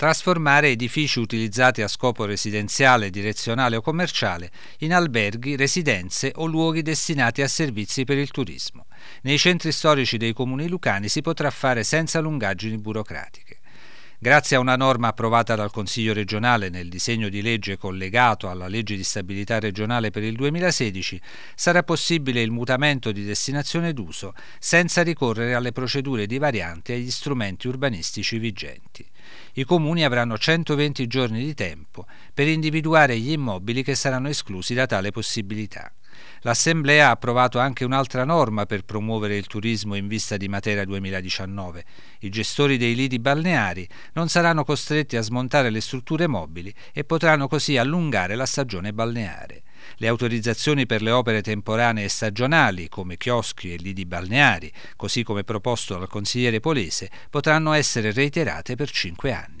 trasformare edifici utilizzati a scopo residenziale, direzionale o commerciale in alberghi, residenze o luoghi destinati a servizi per il turismo. Nei centri storici dei comuni lucani si potrà fare senza lungaggini burocratiche. Grazie a una norma approvata dal Consiglio regionale nel disegno di legge collegato alla legge di stabilità regionale per il 2016, sarà possibile il mutamento di destinazione d'uso senza ricorrere alle procedure di variante e agli strumenti urbanistici vigenti. I comuni avranno 120 giorni di tempo per individuare gli immobili che saranno esclusi da tale possibilità. L'Assemblea ha approvato anche un'altra norma per promuovere il turismo in vista di Matera 2019. I gestori dei lidi balneari non saranno costretti a smontare le strutture mobili e potranno così allungare la stagione balneare. Le autorizzazioni per le opere temporanee e stagionali, come chioschi e lidi balneari, così come proposto dal consigliere Polese, potranno essere reiterate per cinque anni.